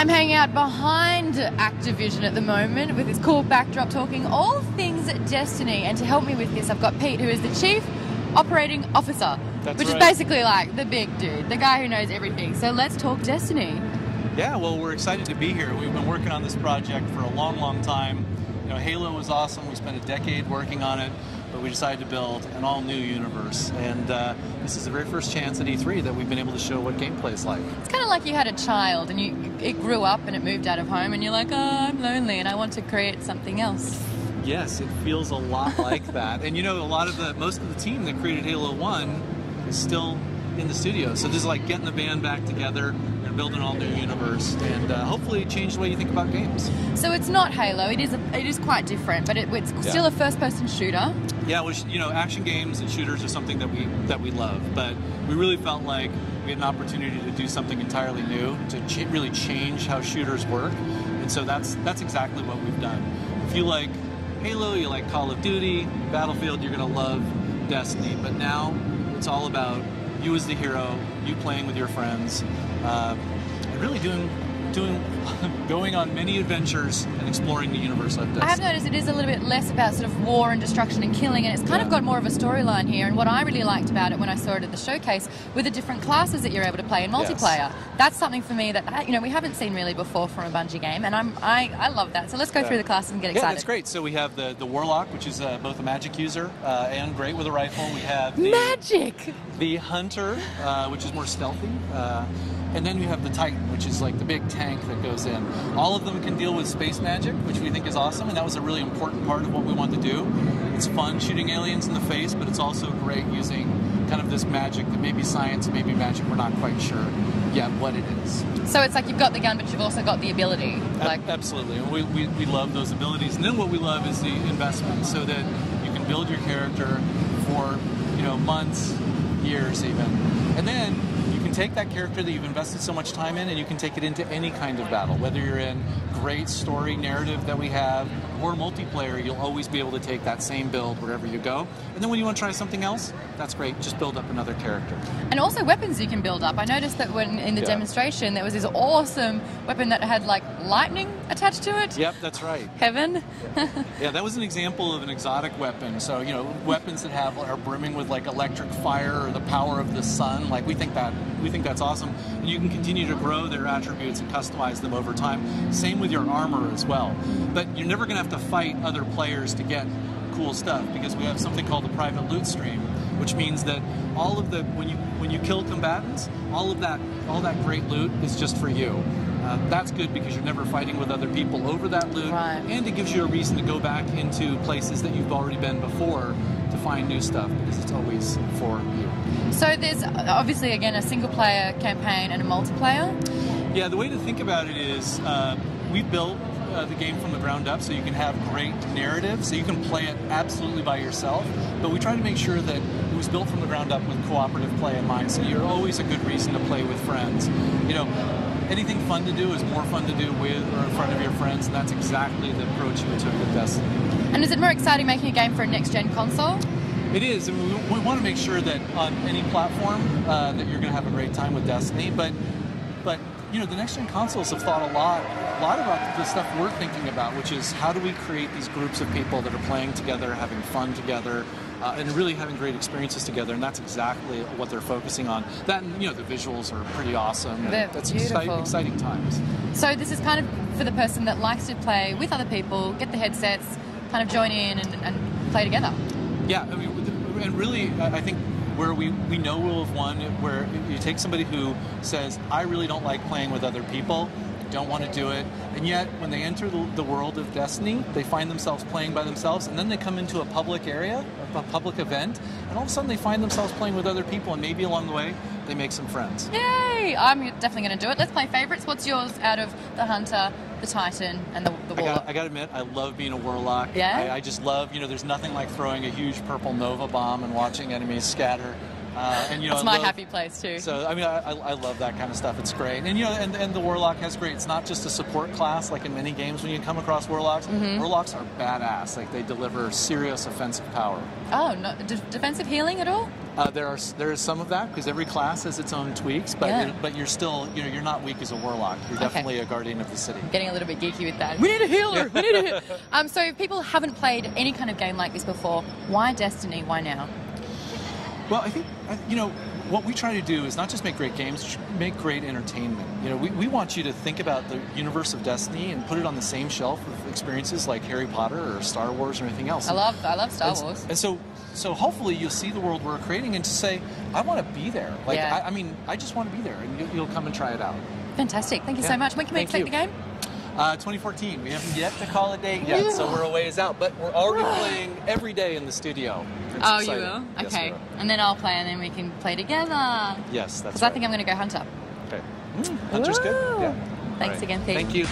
I'm hanging out behind Activision at the moment with this cool backdrop talking all things Destiny. And to help me with this, I've got Pete, who is the Chief Operating Officer, That's which right. is basically like the big dude, the guy who knows everything. So let's talk Destiny. Yeah, well, we're excited to be here. We've been working on this project for a long, long time. You know, Halo was awesome. We spent a decade working on it, but we decided to build an all-new universe. And uh, this is the very first chance at E3 that we've been able to show what gameplay is like. It's kind of like you had a child and you it grew up and it moved out of home and you're like, oh, I'm lonely and I want to create something else. Yes, it feels a lot like that. And you know, a lot of the most of the team that created Halo One is still in the studio. So this is like getting the band back together and building an all-new universe, and uh, hopefully change the way you think about games. So it's not Halo. It is a, it is quite different, but it, it's still a first-person shooter. Yeah, well, you know, action games and shooters are something that we that we love, but we really felt like we had an opportunity to do something entirely new to ch- really change how shooters work, and so that's that's exactly what we've done. If you like Halo, you like Call of Duty, Battlefield, you're gonna love Destiny. But now it's all about you as the hero, you playing with your friends, uh, and really doing doing going on many adventures and exploring the universe of Destiny. I have noticed it is a little bit less about sort of war and destruction and killing, and it's kind of got more of a storyline here. And what I really liked about it when I saw it at the showcase were the different classes that you're able to play in multiplayer. That's something for me that uh, you know we haven't seen really before from a Bungie game, and I'm I, I love that. So let's go Yeah. through the classes and get Yeah, excited. that's great. So we have the, the Warlock, which is uh, both a magic user uh, and great with a rifle. We have the, Magic. the Hunter, uh, which is more stealthy. And then you have the Titan, which is like the big tank that goes in. All of them can deal with space magic, which we think is awesome, and that was a really important part of what we wanted to do. It's fun shooting aliens in the face, but it's also great using kind of this magic that maybe science, maybe magic, we're not quite sure yet what it is. So it's like you've got the gun, but you've also got the ability. Ab- Like Absolutely. We, we, we love those abilities. And then what we love is the investment so that you can build your character for, you know, months, years even. And then can take that character that you've invested so much time in and you can take it into any kind of battle. Whether you're in great story narrative that we have or multiplayer, you'll always be able to take that same build wherever you go. And then when you want to try something else, that's great. Just build up another character. and also weapons you can build up. I noticed that when in the Yeah. demonstration there was this awesome weapon that had like lightning attached to it. Yep, that's right. Heaven. Yeah, that was an example of an exotic weapon. So, you know, weapons that have are brimming with like electric fire or the power of the sun. Like we think that we think that's awesome. And you can continue to grow their attributes and customize them over time. Same with your armor as well. But you're never going to have to fight other players to get cool stuff because we have something called the private loot stream, which means that all of the when you when you kill combatants, all of that all that great loot is just for you. Uh, that's good because you're never fighting with other people over that loot, Right. and it gives you a reason to go back into places that you've already been before to find new stuff because it's always for you. So there's obviously again a single player campaign and a multiplayer. Yeah, the way to think about it is uh, we built uh, the game from the ground up so you can have great narrative, so you can play it absolutely by yourself. But we try to make sure that it was built from the ground up with cooperative play in mind, so you're always a good reason to play with friends. You know, anything fun to do is more fun to do with or in front of your friends, and that's exactly the approach we took with Destiny. And is it more exciting making a game for a next gen console? It is. and we, we want to make sure that on any platform uh, that you're going to have a great time with Destiny. But, but you know, the next gen consoles have thought a lot, a lot about the stuff we're thinking about, which is how do we create these groups of people that are playing together, having fun together, uh, and really having great experiences together. And that's exactly what they're focusing on. That, and, you know, the visuals are pretty awesome. and that's exciting, exciting times. So this is kind of for the person that likes to play with other people, get the headsets, kind of join in and, and play together. Yeah, I mean, and really, I think where we, we know we'll have won, where you take somebody who says, I really don't like playing with other people, don't want to do it, and yet when they enter the, the world of Destiny, they find themselves playing by themselves, and then they come into a public area, a public event, and all of a sudden they find themselves playing with other people, and maybe along the way they make some friends. Yay! I'm definitely going to do it. Let's play favorites. What's yours out of the Hunter, the Titan, and the, the I Warlock? I got to admit, I love being a warlock. Yeah? I, I just love, you know, there's nothing like throwing a huge purple nova bomb and watching enemies scatter. Uh, and you know, That's my love- happy place too. So I mean, I, I I love that kind of stuff. It's great, and you know, and, and the warlock has great. It's not just a support class like in many games when you come across warlocks. Mm-hmm. Warlocks are badass. Like they deliver serious offensive power. oh, no, d- defensive healing at all? Uh, there are there is some of that because every class has its own tweaks, but Yeah. but you're still you know you're not weak as a warlock. You're Okay. definitely a guardian of the city. Getting a little bit geeky with that. We need a healer. We need a healer. Um, so if people haven't played any kind of game like this before, why Destiny? Why now? Well, I think you know what we try to do is not just make great games, make great entertainment. You know, we, we want you to think about the universe of Destiny and put it on the same shelf of experiences like Harry Potter or Star Wars or anything else. I love I love Star and, Wars. And so, so hopefully you'll see the world we're creating and just say, I want to be there. Like, Yeah. I, I mean, I just want to be there, and you, you'll come and try it out. Fantastic. Thank you Yeah. so much. When can we Thank expect you. the game? Uh, 2014. We haven't yet to call a date yet, so we're a ways out. But we're already playing every day in the studio. It's Oh, exciting. you will? Yes, okay. will. and then I'll play and then we can play together. Yes, that's Because right. I think I'm going to go Hunter. Okay. Mm, Hunter's good. Yeah. Thanks right. again, Pete. Thank you.